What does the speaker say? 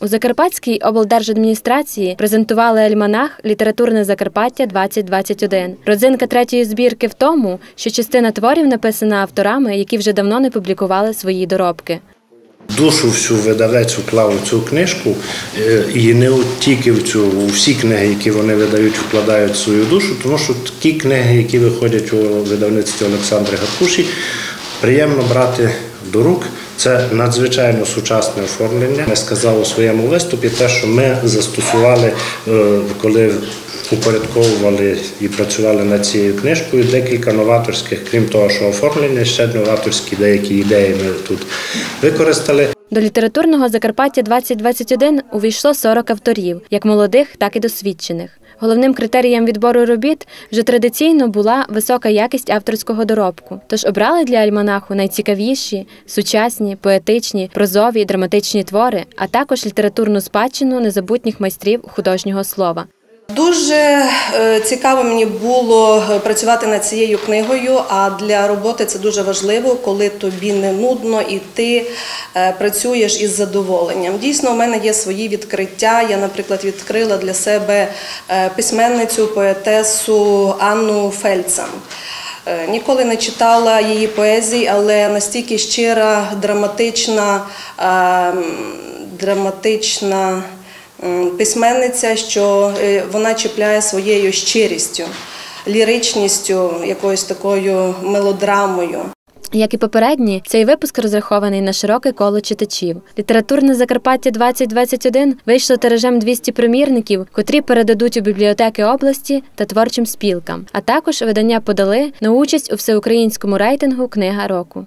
У Закарпатській облдержадміністрації презентували альманах Літературне Закарпаття 2021 Родзинка третьої збірки в тому, що частина творів написана авторами, які вже давно не публікували свої доробки. Душу всю видавець вклав у цю книжку, е, і не тільки в цю, у всі книги, які вони видають, вкладають свою душу, тому що ті книги, які виходять у видавництві Олександри Гаркуші, приємно брати до рук. Це надзвичайно сучасне оформлення. Я сказав у своєму виступі те, що ми застосували, е, коли упорядковували і працювали над цією книжкою. Декілька новаторських, крім того, що оформлення, ще новаторські деякі ідеї ми тут використали. До літературного Закарпаття 2021 увійшло 40 авторів, як молодих, так і досвідчених. Головним критерієм відбору робіт вже традиційно була висока якість авторського доробку. Тож обрали для альманаху найцікавіші, сучасні, поетичні, прозові драматичні твори, а також літературну спадщину незабутніх майстрів художнього слова. Дуже е, цікаво мені було е, працювати над цією книгою. А для роботи це дуже важливо, коли тобі не нудно і ти е, працюєш із задоволенням. Дійсно, у мене є свої відкриття. Я, наприклад, відкрила для себе письменницю, поетесу Анну Фельцам. Ніколи не читала її поезії, але настільки щира, драматична, драматична письменниця, що е, вона чіпляє своєю щирістю, ліричністю, якоюсь такою мелодрамою. Як і попередні, цей випуск розрахований на широке коло читачів. Літературне Закарпаття 2021 вийшло тиражем 200 примірників, котрі передадуть у бібліотеки області та творчим спілкам. А також видання подали на участь у всеукраїнському рейтингу Книга року.